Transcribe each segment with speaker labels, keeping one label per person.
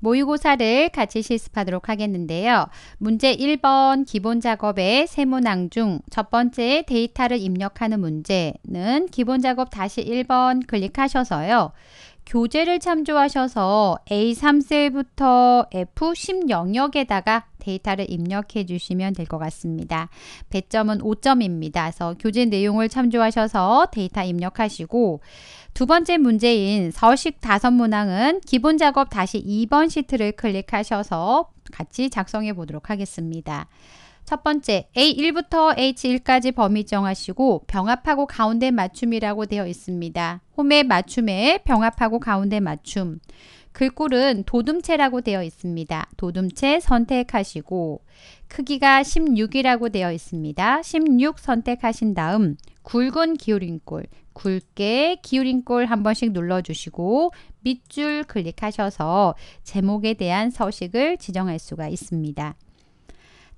Speaker 1: 모의고사를 같이 실습하도록 하겠는데요. 문제 1번 기본 작업의 세문항 중 첫 번째 데이터를 입력하는 문제는 기본 작업 다시 1번 클릭하셔서요. 교재를 참조하셔서 A3셀부터 F10 영역에다가 데이터를 입력해 주시면 될 것 같습니다. 배점은 5점입니다. 그래서 교재 내용을 참조하셔서 데이터 입력하시고 두 번째 문제인 서식 다섯 문항은 기본 작업 다시 2번 시트를 클릭하셔서 같이 작성해 보도록 하겠습니다. 첫 번째 A1부터 H1까지 범위 정하시고 병합하고 가운데 맞춤이라고 되어 있습니다. 홈의 맞춤에 병합하고 가운데 맞춤. 글꼴은 도둠체라고 되어 있습니다. 도둠체 선택하시고 크기가 16이라고 되어 있습니다. 16 선택하신 다음 굵은 기울임꼴, 굵게 기울임꼴 한 번씩 눌러주시고 밑줄 클릭하셔서 제목에 대한 서식을 지정할 수가 있습니다.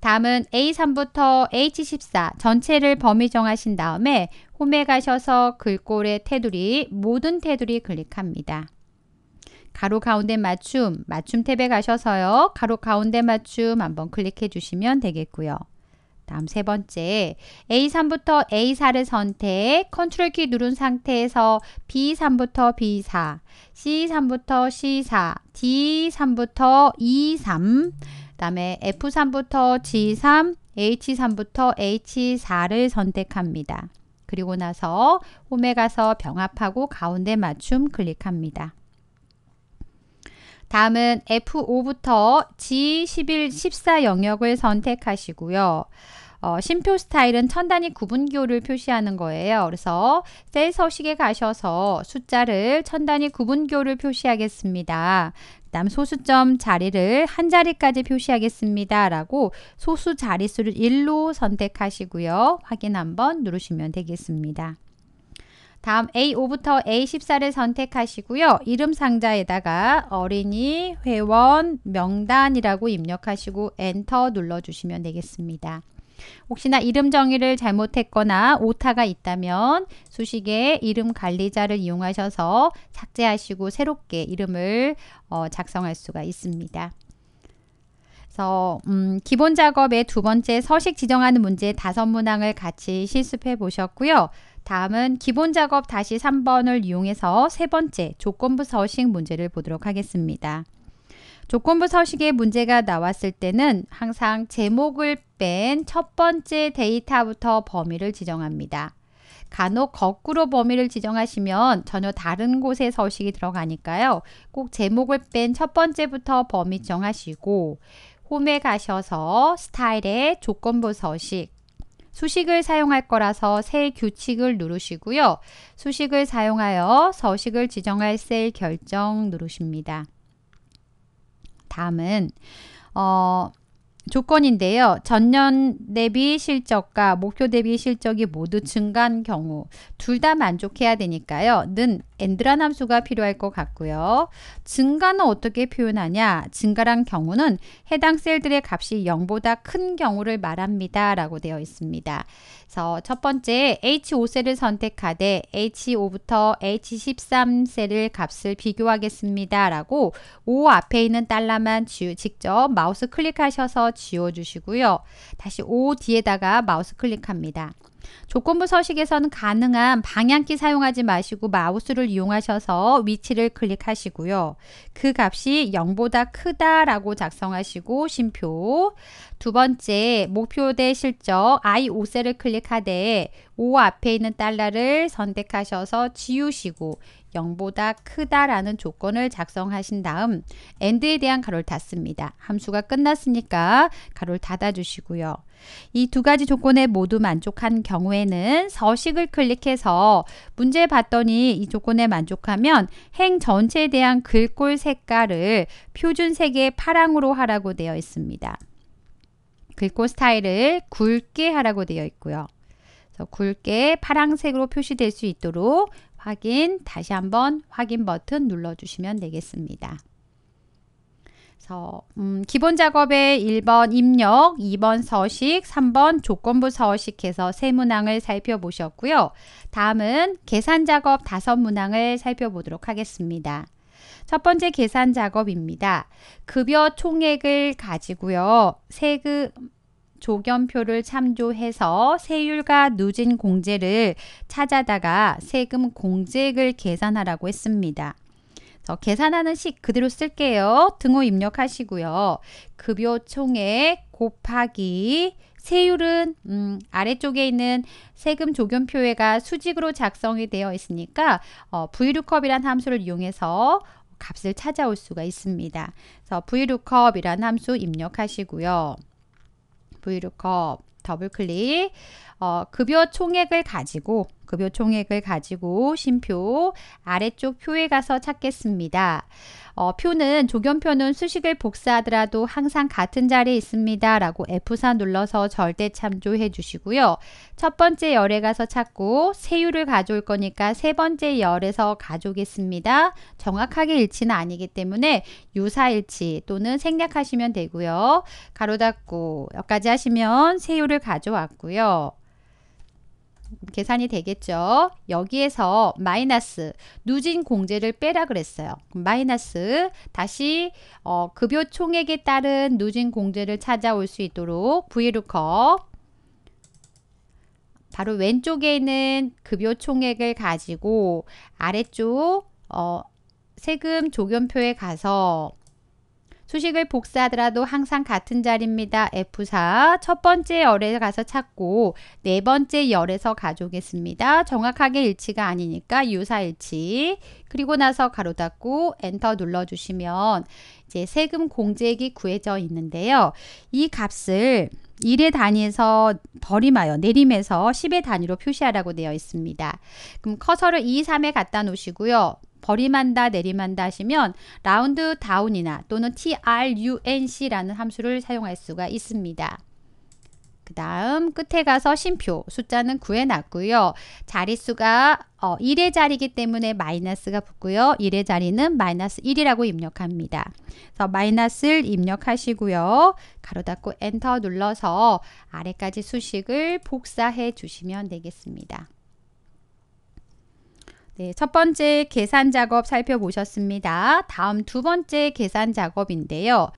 Speaker 1: 다음은 A3부터 H14 전체를 범위 정하신 다음에 홈에 가셔서 글꼴의 테두리, 모든 테두리 클릭합니다. 가로 가운데 맞춤, 맞춤 탭에 가셔서요. 가로 가운데 맞춤 한번 클릭해 주시면 되겠고요. 다음 세 번째 A3부터 A4를 선택 컨트롤 키 누른 상태에서 B3부터 B4 C3부터 C4 D3부터 E3 다음에 F3부터 G3 H3부터 H4를 선택합니다. 그리고 나서 홈에 가서 병합하고 가운데 맞춤 클릭합니다. 다음은 F5부터 G11, 14 영역을 선택하시고요. 어, 심표 스타일은 천 단위 구분기호를 표시하는 거예요. 그래서 셀 서식에 가셔서 숫자를 천 단위 구분기호를 표시하겠습니다. 그 다음 소수점 자리를 한 자리까지 표시하겠습니다. 라고 소수 자릿수를 1로 선택하시고요. 확인 한번 누르시면 되겠습니다. 다음 A5부터 A14를 선택하시고요. 이름 상자에다가 어린이 회원 명단이라고 입력하시고 엔터 눌러주시면 되겠습니다. 혹시나 이름 정의를 잘못했거나 오타가 있다면 수식에 이름 관리자를 이용하셔서 삭제하시고 새롭게 이름을 어, 작성할 수가 있습니다. 그래서 음, 기본 작업의 두 번째 서식 지정하는 문제 다섯 문항을 같이 실습해 보셨고요. 다음은 기본 작업 다시 3번을 이용해서 세 번째 조건부 서식 문제를 보도록 하겠습니다. 조건부 서식에 문제가 나왔을 때는 항상 제목을 뺀 첫 번째 데이터부터 범위를 지정합니다. 간혹 거꾸로 범위를 지정하시면 전혀 다른 곳에 서식이 들어가니까요. 꼭 제목을 뺀 첫 번째부터 범위 정하시고 홈에 가셔서 스타일의 조건부 서식 수식을 사용할 거라서 새 규칙을 누르시고요. 수식을 사용하여 서식을 지정할 셀 결정 누르십니다. 다음은 어, 조건인데요. 전년 대비 실적과 목표 대비 실적이 모두 증가한 경우 둘 다 만족해야 되니까요. 는 엔드란 함수가 필요할 것 같고요. 증가는 어떻게 표현하냐? 증가란 경우는 해당 셀들의 값이 0보다 큰 경우를 말합니다. 라고 되어 있습니다. 그래서 첫 번째 H5셀을 선택하되 H5부터 H13셀을 값을 비교하겠습니다. 라고 5 앞에 있는 달러만 직접 마우스 클릭하셔서 지워주시고요. 다시 5 뒤에다가 마우스 클릭합니다. 조건부 서식에서는 가능한 방향키 사용하지 마시고 마우스를 이용하셔서 위치를 클릭하시고요. 그 값이 0보다 크다라고 작성하시고 쉼표 두 번째 목표 대 실적 I5셀을 클릭하되 5 앞에 있는 달러를 선택하셔서 지우시고 0보다 크다라는 조건을 작성하신 다음 end에 대한 가로를 닫습니다. 함수가 끝났으니까 가로를 닫아주시고요. 이 두 가지 조건에 모두 만족한 경우에는 서식을 클릭해서 문제 봤더니 이 조건에 만족하면 행 전체에 대한 글꼴 색깔을 표준색의 파랑으로 하라고 되어 있습니다. 글꼴 스타일을 굵게 하라고 되어 있고요. 굵게 파랑색으로 표시될 수 있도록 확인, 다시 한번 확인 버튼 눌러주시면 되겠습니다. 그래서 음, 기본 작업의 1번 입력, 2번 서식, 3번 조건부 서식해서 세 문항을 살펴보셨고요. 다음은 계산 작업 다섯 문항을 살펴보도록 하겠습니다. 첫 번째 계산 작업입니다. 급여 총액을 가지고요. 세금 조견표를 참조해서 세율과 누진 공제를 찾아다가 세금 공제액을 계산하라고 했습니다. 계산하는 식 그대로 쓸게요. 등호 입력하시고요. 급여 총액 곱하기 세율은 음, 아래쪽에 있는 세금 조견표에가 수직으로 작성이 되어 있으니까 어, VLOOKUP이란 함수를 이용해서 값을 찾아올 수가 있습니다. 그래서 VLOOKUP이란 함수 입력하시고요. VLOOKUP 더블 클릭 어, 급여 총액을 가지고 급여 총액을 가지고 쉼표 아래쪽 표에 가서 찾겠습니다. 어, 표는 조견표는 수식을 복사하더라도 항상 같은 자리에 있습니다. 라고 F4 눌러서 절대 참조해 주시고요. 첫 번째 열에 가서 찾고 세율을 가져올 거니까 세 번째 열에서 가져오겠습니다. 정확하게 일치는 아니기 때문에 유사일치 또는 생략하시면 되고요. 가로 닫고 여기까지 하시면 세율을 가져왔고요. 계산이 되겠죠. 여기에서 마이너스 누진 공제를 빼라 그랬어요. 마이너스 다시 어, 급여 총액에 따른 누진 공제를 찾아올 수 있도록 VLOOKUP 바로 왼쪽에 있는 급여 총액을 가지고 아래쪽 어, 세금 조견표에 가서 수식을 복사하더라도 항상 같은 자리입니다. F4 첫 번째 열에 가서 찾고 네 번째 열에서 가져오겠습니다. 정확하게 일치가 아니니까 유사일치 그리고 나서 가로 닫고 엔터 눌러주시면 이제 세금 공제액이 구해져 있는데요. 이 값을 1의 단위에서 버림하여 내림에서 10의 단위로 표시하라고 되어 있습니다. 그럼 커서를 2, 3에 갖다 놓으시고요. 버림한다 내림한다 하시면 ROUNDDOWN이나 또는 TRUNC라는 함수를 사용할 수가 있습니다. 그 다음 끝에 가서 쉼표 숫자는 구해 놨고요. 자릿수가 어, 1의 자리이기 때문에 마이너스가 붙고요. 1의 자리는 마이너스 1이라고 입력합니다. 그래서 마이너스를 입력하시고요. 가로 닫고 엔터 눌러서 아래까지 수식을 복사해 주시면 되겠습니다. 네, 첫 번째 계산 작업 살펴보셨습니다. 다음 두 번째 계산 작업인데요.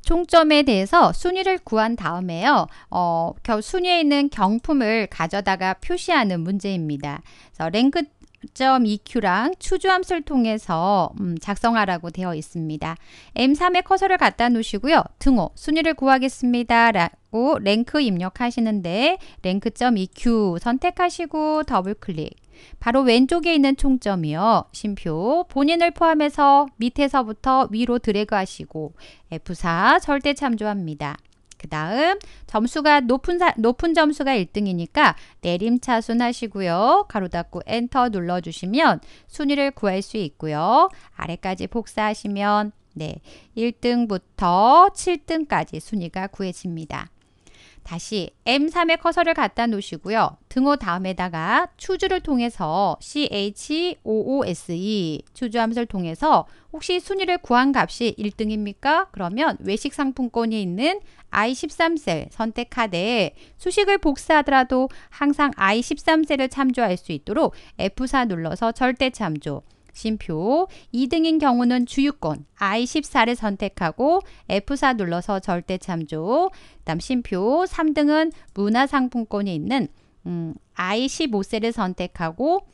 Speaker 1: 총점에 대해서 순위를 구한 다음에요. 어, 순위에 있는 경품을 가져다가 표시하는 문제입니다. 랭크 .eq랑 추주함수를 통해서 음, 작성하라고 되어 있습니다. M3에 커서를 갖다 놓으시고요. 등호 순위를 구하겠습니다. 라고 RANK 입력하시는데 RANK.EQ 선택하시고 더블 클릭 바로 왼쪽에 있는 총점이요. 쉼표 본인을 포함해서 밑에서부터 위로 드래그 하시고 F4 절대 참조합니다. 그 다음 점수가 높은, 사, 높은 점수가 1등이니까 내림차순 하시고요. 가로 닫고 엔터 눌러주시면 순위를 구할 수 있고요. 아래까지 복사하시면 네, 1등부터 7등까지 순위가 구해집니다. 다시 M3의 커서를 갖다 놓으시고요. 등호 다음에다가 추주를 통해서 CHOOSE 추주 함수를 통해서 혹시 순위를 구한 값이 1등입니까? 그러면 외식 상품권이 있는 I13셀 선택하되 수식을 복사하더라도 항상 I13셀을 참조할 수 있도록 F4 눌러서 절대 참조 심표 2등인 경우는 주유권 I14를 선택하고 F4 눌러서 절대 참조. 다음 심표 3등은 문화상품권이 있는 음, I15셀을 선택하고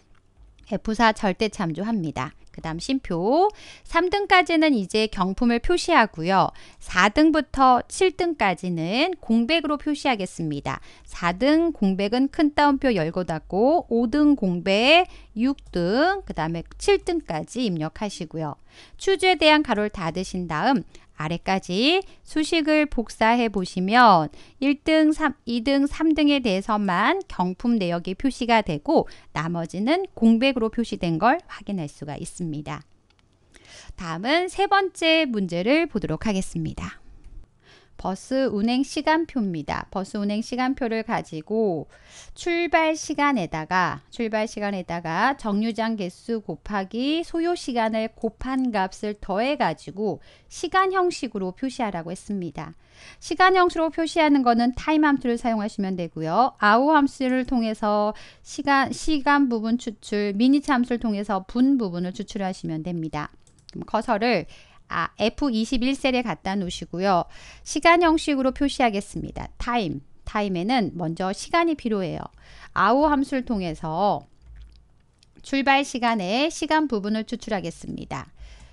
Speaker 1: F4 절대 참조합니다. 그 다음 심표 3등까지는 이제 경품을 표시하고요. 4등부터 7등까지는 공백으로 표시하겠습니다. 4등 공백은 큰 따옴표 열고 닫고 5등 공백 6등 그 다음에 7등까지 입력하시고요. 추주에 대한 가로를 닫으신 다음 아래까지 수식을 복사해 보시면 1등, 3, 2등, 3등에 대해서만 경품 내역이 표시가 되고 나머지는 공백으로 표시된 걸 확인할 수가 있습니다. 다음은 세 번째 문제를 보도록 하겠습니다. 버스 운행 시간표입니다. 버스 운행 시간표를 가지고 출발 시간에다가 출발 시간에다가 정류장 개수 곱하기 소요 시간을 곱한 값을 더해 가지고 시간 형식으로 표시하라고 했습니다. 시간 형식으로 표시하는 거는 TIME 함수를 사용하시면 되고요. HOUR 함수를 통해서 시간 시간 부분 추출, MINUTE 함수를 통해서 분 부분을 추출하시면 됩니다. 커서를 아, F21셀에 갖다 놓으시고요. 시간 형식으로 표시하겠습니다. TIME. TIME에는 먼저 시간이 필요해요. HOUR 함수를 통해서 출발 시간에 시간 부분을 추출하겠습니다.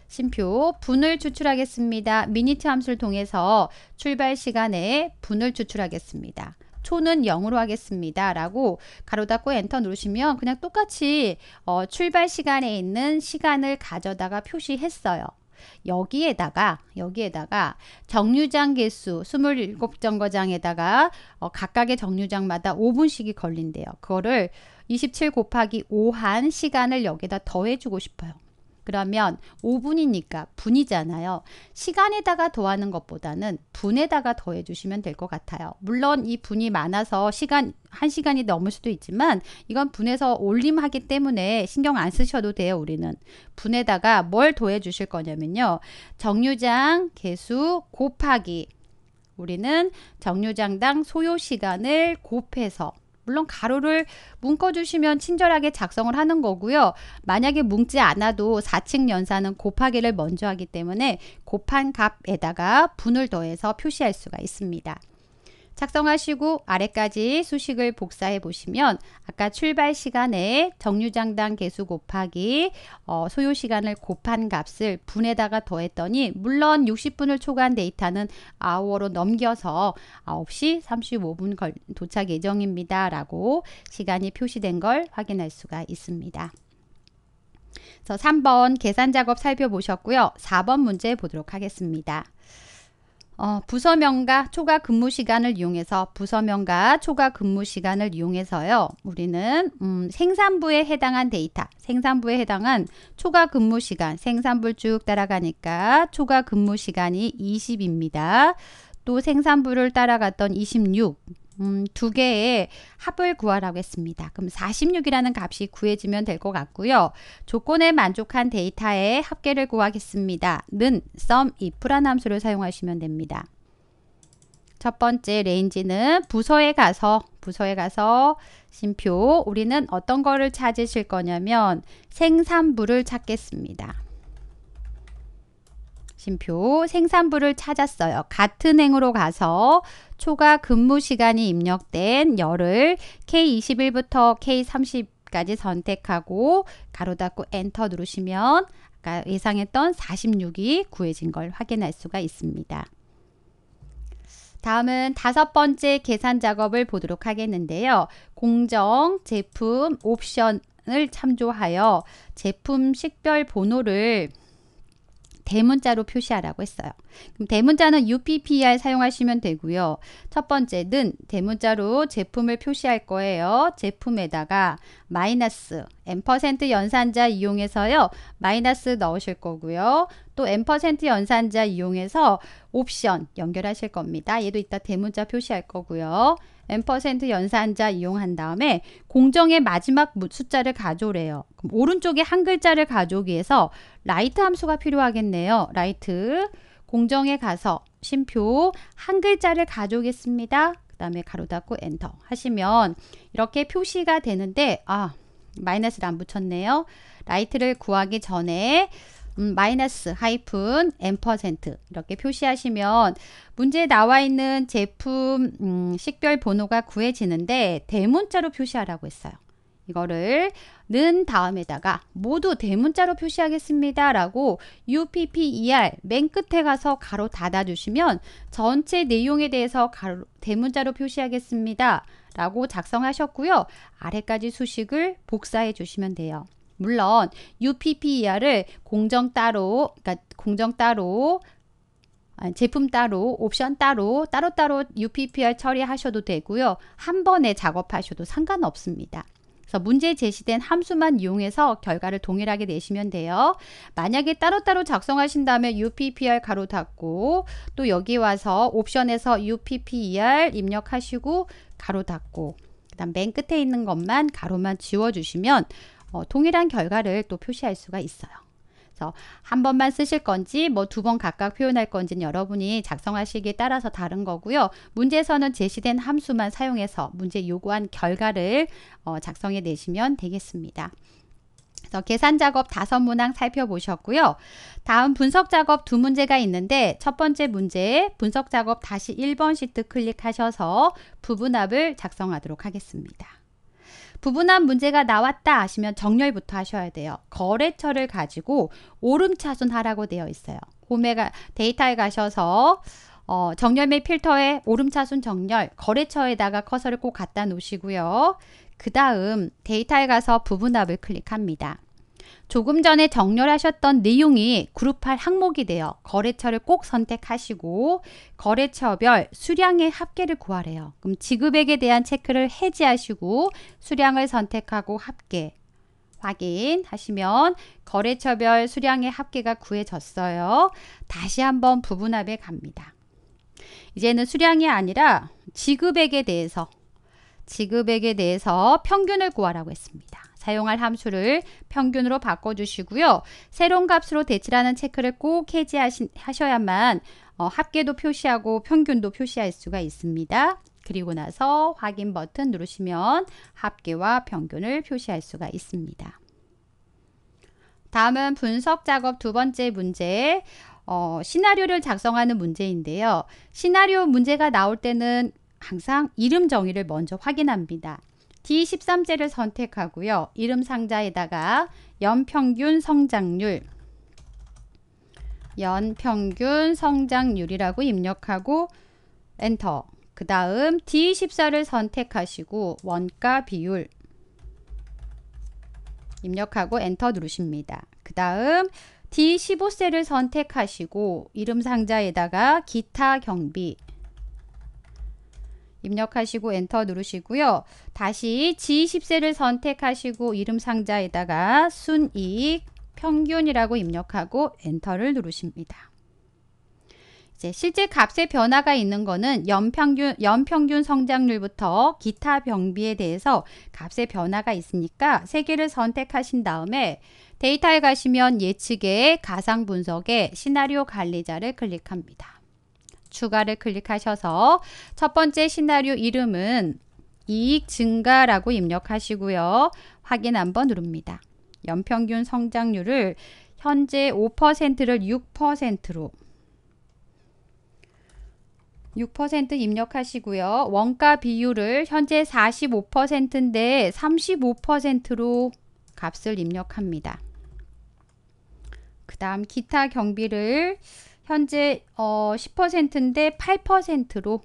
Speaker 1: 쉼표 분을 추출하겠습니다. MINUTE 함수를 통해서 출발 시간에 분을 추출하겠습니다. 초는 0으로 하겠습니다. 라고 가로 닫고 엔터 누르시면 그냥 똑같이 어, 출발 시간에 있는 시간을 가져다가 표시했어요. 여기에다가 여기에다가 정류장 개수 27정거장에다가 어, 각각의 정류장마다 5분씩이 걸린대요. 그거를 27 곱하기 5 한 시간을 여기다 더해주고 싶어요. 그러면 5분이니까 분이잖아요. 시간에다가 더하는 것보다는 분에다가 더해 주시면 될 것 같아요. 물론 이 분이 많아서 시간 1시간이 넘을 수도 있지만 이건 분에서 올림하기 때문에 신경 안 쓰셔도 돼요. 우리는 분에다가 뭘 더해 주실 거냐면요. 정류장 개수 곱하기 우리는 정류장당 소요 시간을 곱해서 물론 가로를 묶어주시면 친절하게 작성을 하는 거고요. 만약에 묶지 않아도 4층 연산은 곱하기를 먼저 하기 때문에 곱한 값에다가 분을 더해서 표시할 수가 있습니다. 작성하시고 아래까지 수식을 복사해 보시면 아까 출발 시간에 정류장당 개수 곱하기 어, 소요 시간을 곱한 값을 분에다가 더했더니 물론 60분을 초과한 데이터는 아워로 넘겨서 9시 35분 걸, 도착 예정입니다. 라고 시간이 표시된 걸 확인할 수가 있습니다. 그래서 3번 계산 작업 살펴보셨고요. 4번 문제 보도록 하겠습니다. 어, 부서명과 초과 근무 시간을 이용해서 부서명과 초과 근무 시간을 이용해서요. 우리는 음, 생산부에 해당한 데이터, 생산부에 해당한 초과 근무 시간, 생산부 쭉 따라가니까 초과 근무 시간이 20입니다. 또 생산부를 따라갔던 26, 음, 두 개의 합을 구하라고 했습니다. 그럼 46이라는 값이 구해지면 될 것 같고요. 조건에 만족한 데이터의 합계를 구하겠습니다. 는 SUMIF란 함수를 사용하시면 됩니다. 첫 번째 range는 부서에 가서 부서에 가서 심표 우리는 어떤 거를 찾으실 거냐면 생산부를 찾겠습니다. 심표 생산부를 찾았어요. 같은 행으로 가서 초과 근무 시간이 입력된 열을 K21부터 K30까지 선택하고 가로 닫고 엔터 누르시면 아까 예상했던 46이 구해진 걸 확인할 수가 있습니다. 다음은 다섯 번째 계산 작업을 보도록 하겠는데요. 공정, 제품, 옵션을 참조하여 제품 식별 번호를 대문자로 표시하라고 했어요. 그럼 대문자는 UPPR 사용하시면 되고요. 첫 번째 는 대문자로 제품을 표시할 거예요. 제품에다가 마이너스 M% 연산자 이용해서요. 마이너스 넣으실 거고요. 또 ampersand 연산자 이용해서 옵션 연결하실 겁니다. 얘도 이따 대문자 표시할 거고요. ampersand 연산자 이용한 다음에 공정의 마지막 숫자를 가져오래요. 그럼 오른쪽에 한 글자를 가져오기 위해서 RIGHT 함수가 필요하겠네요. RIGHT 공정에 가서 쉼표 한 글자를 가져오겠습니다. 그 다음에 괄호 닫고 엔터 하시면 이렇게 표시가 되는데 아 마이너스를 안 붙였네요. 라이트를 구하기 전에 음, 마이너스 하이픈 n% 이렇게 표시하시면 문제에 나와 있는 제품 음, 식별 번호가 구해지는데 대문자로 표시하라고 했어요. 이거를 는 다음에다가 모두 대문자로 표시하겠습니다. 라고 UPPER 맨 끝에 가서 가로 닫아 주시면 전체 내용에 대해서 가로, 대문자로 표시하겠습니다. 라고 작성하셨고요. 아래까지 수식을 복사해 주시면 돼요. 물론 UPPER을 공정 따로, 그러니까 공정 따로 제품 따로, 옵션 따로, 따로따로 UPPR 처리하셔도 되고요. 한 번에 작업하셔도 상관없습니다. 그래서 문제에 제시된 함수만 이용해서 결과를 동일하게 내시면 돼요. 만약에 따로따로 작성하신다면 UPPR 가로 닫고 또 여기 와서 옵션에서 UPPER 입력하시고 가로 닫고 그다음 맨 끝에 있는 것만 가로만 지워주시면 어, 동일한 결과를 또 표시할 수가 있어요. 그래서 한 번만 쓰실 건지 뭐 두 번 각각 표현할 건지는 여러분이 작성하시기에 따라서 다른 거고요. 문제에서는 제시된 함수만 사용해서 문제 요구한 결과를 어, 작성해 내시면 되겠습니다. 그래서 계산 작업 다섯 문항 살펴보셨고요. 다음 분석 작업 두 문제가 있는데 첫 번째 문제 분석 작업 다시 1번 시트 클릭하셔서 부분합을 작성하도록 하겠습니다. 부분합 문제가 나왔다 하시면 정렬부터 하셔야 돼요. 거래처를 가지고 오름차순 하라고 되어 있어요. 홈에가 데이터에 가셔서 어, 정렬 및 필터에 오름차순 정렬 거래처에다가 커서를 꼭 갖다 놓으시고요. 그 다음 데이터에 가서 부분합을 클릭합니다. 조금 전에 정렬하셨던 내용이 그룹할 항목이 되어 거래처를 꼭 선택하시고 거래처별 수량의 합계를 구하래요. 그럼 지급액에 대한 체크를 해지하시고 수량을 선택하고 합계 확인하시면 거래처별 수량의 합계가 구해졌어요. 다시 한번 부분합에 갑니다. 이제는 수량이 아니라 지급액에 대해서 지급액에 대해서 평균을 구하라고 했습니다. 사용할 함수를 평균으로 바꿔주시고요. 새로운 값으로 대치라는 체크를 꼭 해제하셔야만 어, 합계도 표시하고 평균도 표시할 수가 있습니다. 그리고 나서 확인 버튼 누르시면 합계와 평균을 표시할 수가 있습니다. 다음은 분석 작업 두 번째 문제 어, 시나리오를 작성하는 문제인데요. 시나리오 문제가 나올 때는 항상 이름 정의를 먼저 확인합니다. D13제를 선택하고요. 이름 상자에다가 연평균 성장률 연평균 성장률이라고 입력하고 엔터 그 다음 D14를 선택하시고 원가 비율 입력하고 엔터 누르십니다. 그 다음 D15셀을 선택하시고 이름 상자에다가 기타 경비 입력하시고 엔터 누르시고요. 다시 G10세를 선택하시고 이름 상자에다가 순이익 평균이라고 입력하고 엔터를 누르십니다. 이제 실제 값의 변화가 있는 거는 연평균, 연평균 성장률부터 기타 병비에 대해서 값의 변화가 있으니까 세 개를 선택하신 다음에 데이터에 가시면 예측의 가상 분석의 시나리오 관리자를 클릭합니다. 추가를 클릭하셔서 첫 번째 시나리오 이름은 이익 증가라고 입력하시고요. 확인 한번 누릅니다. 연평균 성장률을 현재 5%를 6%로 6% 입력하시고요. 원가 비율을 현재 45%인데 35%로 값을 입력합니다. 그 다음 기타 경비를 현재 어, 10%인데 8%로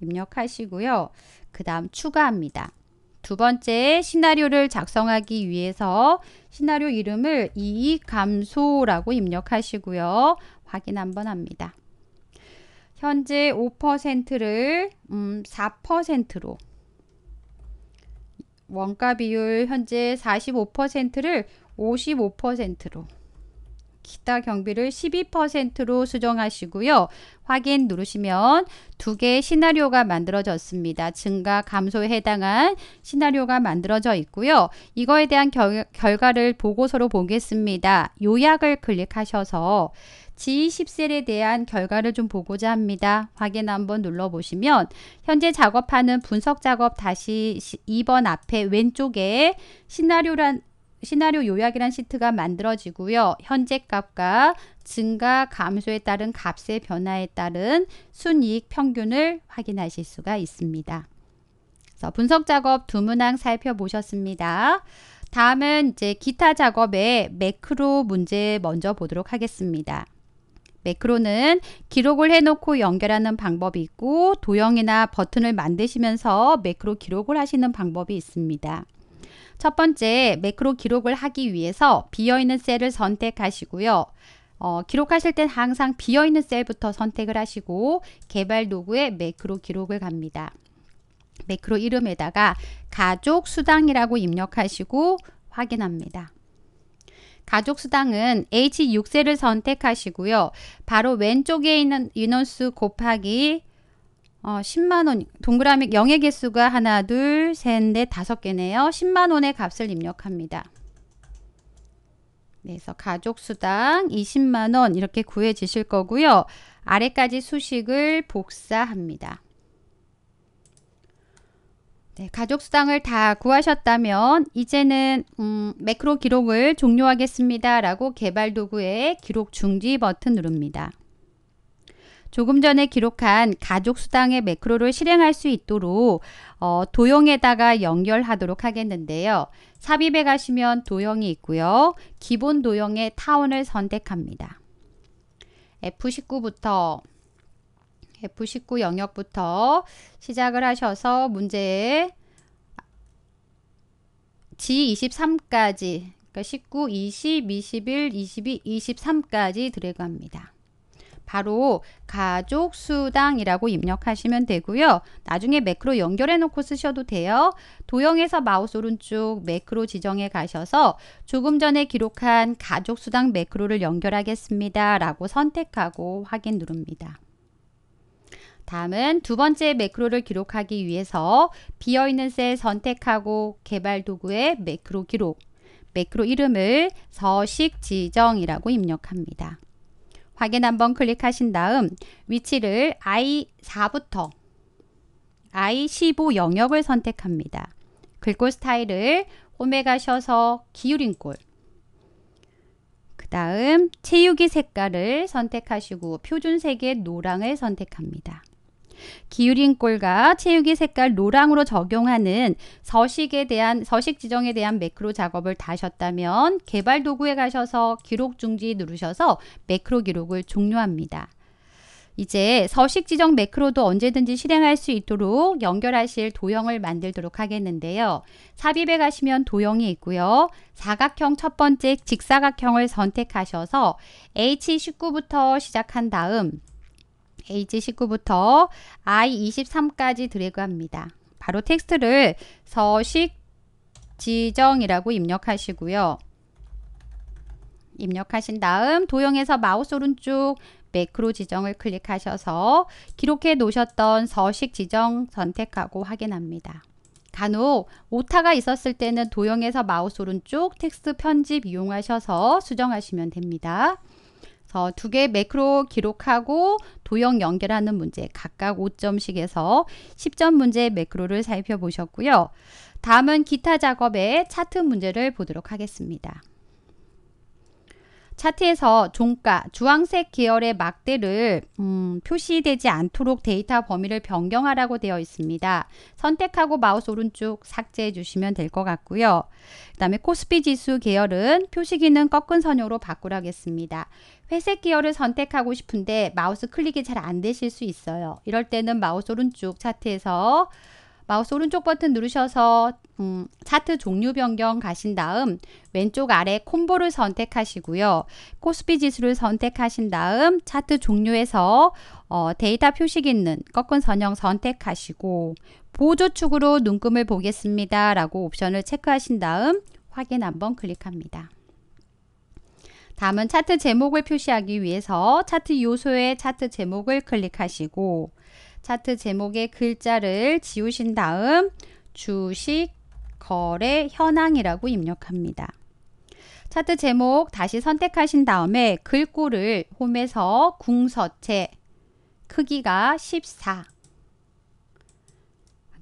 Speaker 1: 입력하시고요. 그 다음 추가합니다. 두 번째 시나리오를 작성하기 위해서 시나리오 이름을 이익 감소라고 입력하시고요. 확인 한번 합니다. 현재 5%를 음, 4%로 원가 비율 현재 45%를 55%로 기타 경비를 12%로 수정하시고요. 확인 누르시면 두 개의 시나리오가 만들어졌습니다. 증가, 감소에 해당한 시나리오가 만들어져 있고요. 이거에 대한 결, 결과를 보고서로 보겠습니다. 요약을 클릭하셔서 G10셀에 대한 결과를 좀 보고자 합니다. 확인 한번 눌러보시면 현재 작업하는 분석 작업 다시 2번 앞에 왼쪽에 시나리오란 시나리오 요약이란 시트가 만들어지고요. 현재 값과 증가, 감소에 따른 값의 변화에 따른 순이익 평균을 확인하실 수가 있습니다. 그래서 분석 작업 두 문항 살펴보셨습니다. 다음은 이제 기타 작업의 매크로 문제 먼저 보도록 하겠습니다. 매크로는 기록을 해놓고 연결하는 방법이 있고 도형이나 버튼을 만드시면서 매크로 기록을 하시는 방법이 있습니다. 첫 번째 매크로 기록을 하기 위해서 비어있는 셀을 선택하시고요. 어, 기록하실 땐 항상 비어있는 셀부터 선택을 하시고 개발 도구에 매크로 기록을 갑니다. 매크로 이름에다가 가족 수당이라고 입력하시고 확인합니다. 가족 수당은 H6셀을 선택하시고요. 바로 왼쪽에 있는 인원수 곱하기 어, 10만 원 동그라미 0의 개수가 하나 둘 셋 넷 다섯 개네요. 10만 원의 값을 입력합니다. 그래서 가족 수당 20만 원 이렇게 구해지실 거고요. 아래까지 수식을 복사합니다. 네, 가족 수당을 다 구하셨다면 이제는 음, 매크로 기록을 종료하겠습니다. 라고 개발 도구의 기록 중지 버튼 누릅니다. 조금 전에 기록한 가족 수당의 매크로를 실행할 수 있도록 어, 도형에다가 연결하도록 하겠는데요. 삽입에 가시면 도형이 있고요. 기본 도형의 타원을 선택합니다. F19부터 F19 영역부터 시작을 하셔서 문제에 G23까지 그러니까 19, 20, 21, 22, 23까지 드래그합니다. 바로 가족 수당이라고 입력하시면 되고요. 나중에 매크로 연결해 놓고 쓰셔도 돼요. 도형에서 마우스 오른쪽 매크로 지정해 가셔서 조금 전에 기록한 가족 수당 매크로를 연결하겠습니다. 라고 선택하고 확인 누릅니다. 다음은 두 번째 매크로를 기록하기 위해서 비어있는 셀 선택하고 개발 도구의 매크로 기록, 매크로 이름을 서식 지정이라고 입력합니다. 확인 한번 클릭하신 다음 위치를 I4부터 I15 영역을 선택합니다. 글꼴 스타일을 홈에 가셔서 기울인 꼴. 그 다음 채우기 색깔을 선택하시고 표준 색의 노랑을 선택합니다. 기울인 꼴과 채우기 색깔 노랑으로 적용하는 서식에 대한 서식 지정에 대한 매크로 작업을 다 하셨다면 개발 도구에 가셔서 기록 중지 누르셔서 매크로 기록을 종료합니다. 이제 서식 지정 매크로도 언제든지 실행할 수 있도록 연결하실 도형을 만들도록 하겠는데요. 삽입에 가시면 도형이 있고요. 사각형 첫 번째 직사각형을 선택하셔서 H19부터 시작한 다음 H19부터 I23까지 드래그합니다. 바로 텍스트를 서식 지정이라고 입력하시고요. 입력하신 다음 도형에서 마우스 오른쪽 매크로 지정을 클릭하셔서 기록해 놓으셨던 서식 지정 선택하고 확인합니다. 간혹 오타가 있었을 때는 도형에서 마우스 오른쪽 텍스트 편집 이용하셔서 수정하시면 됩니다. 두 개 매크로 기록하고 도형 연결하는 문제 각각 5점씩에서 10점 문제 매크로를 살펴보셨고요. 다음은 기타 작업의 차트 문제를 보도록 하겠습니다. 차트에서 종가, 주황색 계열의 막대를 음, 표시되지 않도록 데이터 범위를 변경하라고 되어 있습니다. 선택하고 마우스 오른쪽 삭제해 주시면 될 것 같고요. 그 다음에 코스피 지수 계열은 표시기는 꺾은 선형으로 바꾸라겠습니다. 회색 계열을 선택하고 싶은데 마우스 클릭이 잘 안 되실 수 있어요. 이럴 때는 마우스 오른쪽 차트에서 마우스 오른쪽 버튼 누르셔서 음, 차트 종류 변경 가신 다음 왼쪽 아래 콤보를 선택하시고요. 코스피 지수를 선택하신 다음 차트 종류에서 어, 데이터 표식 있는 꺾은 선형 선택하시고 보조축으로 눈금을 보겠습니다. 라고 옵션을 체크하신 다음 확인 한번 클릭합니다. 다음은 차트 제목을 표시하기 위해서 차트 요소의 차트 제목을 클릭하시고 차트 제목의 글자를 지우신 다음 주식 거래 현황이라고 입력합니다. 차트 제목 다시 선택하신 다음에 글꼴을 홈에서 궁서체 크기가 14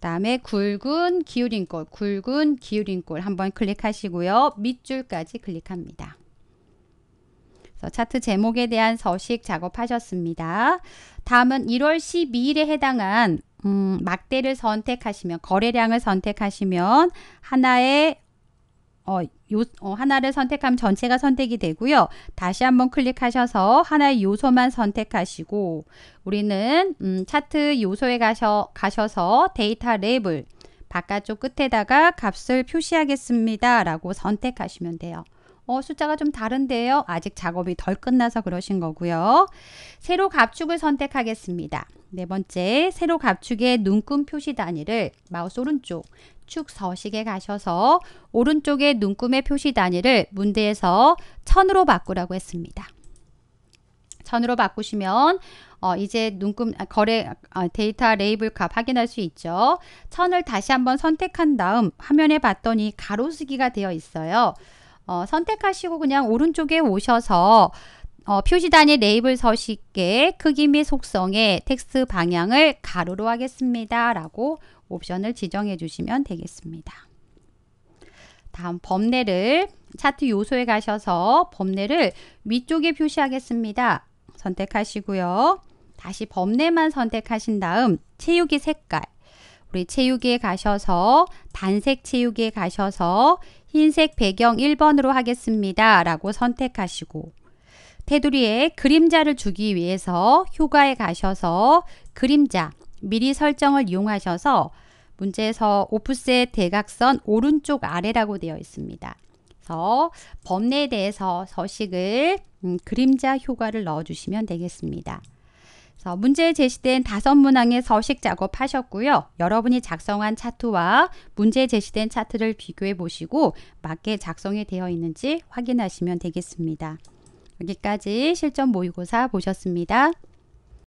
Speaker 1: 다음에 굵은 기울인 꼴, 굵은 기울인 꼴 한번 클릭하시고요. 밑줄까지 클릭합니다. 차트 제목에 대한 서식 작업하셨습니다. 다음은 1월 12일에 해당한 음, 막대를 선택하시면 거래량을 선택하시면 하나의 어, 요, 어, 하나를 선택하면 전체가 선택이 되고요. 다시 한번 클릭하셔서 하나의 요소만 선택하시고 우리는 음, 차트 요소에 가셔, 가셔서 데이터 레이블 바깥쪽 끝에다가 값을 표시하겠습니다. 라고 선택하시면 돼요. 어, 숫자가 좀 다른데요. 아직 작업이 덜 끝나서 그러신 거고요. 세로 값 축을 선택하겠습니다. 네 번째, 세로 값 축의 눈금 표시 단위를 마우스 오른쪽 축 서식에 가셔서 오른쪽의 눈금의 표시 단위를 문대에서 천으로 바꾸라고 했습니다. 천으로 바꾸시면 어, 이제 눈금 아, 거래 어, 데이터 레이블 값 확인할 수 있죠. 천을 다시 한번 선택한 다음 화면에 봤더니 가로쓰기가 되어 있어요. 어, 선택하시고 그냥 오른쪽에 오셔서 어, 표시 단위 레이블 서식의 크기 및 속성의 텍스트 방향을 가로로 하겠습니다. 라고 옵션을 지정해 주시면 되겠습니다. 다음 범례를 차트 요소에 가셔서 범례를 위쪽에 표시하겠습니다. 선택하시고요. 다시 범례만 선택하신 다음 채우기 색깔 우리 채우기에 가셔서 단색 채우기에 가셔서 흰색 배경 1번으로 하겠습니다. 라고 선택하시고 테두리에 그림자를 주기 위해서 효과에 가셔서 그림자 미리 설정을 이용하셔서 문제에서 오프셋 대각선 오른쪽 아래라고 되어 있습니다. 그래서 범례에 대해서 서식을 음, 그림자 효과를 넣어주시면 되겠습니다. 문제에 제시된 다섯 문항의 서식 작업하셨고요. 여러분이 작성한 차트와 문제에 제시된 차트를 비교해 보시고 맞게 작성이 되어 있는지 확인하시면 되겠습니다. 여기까지 실전 모의고사 보셨습니다.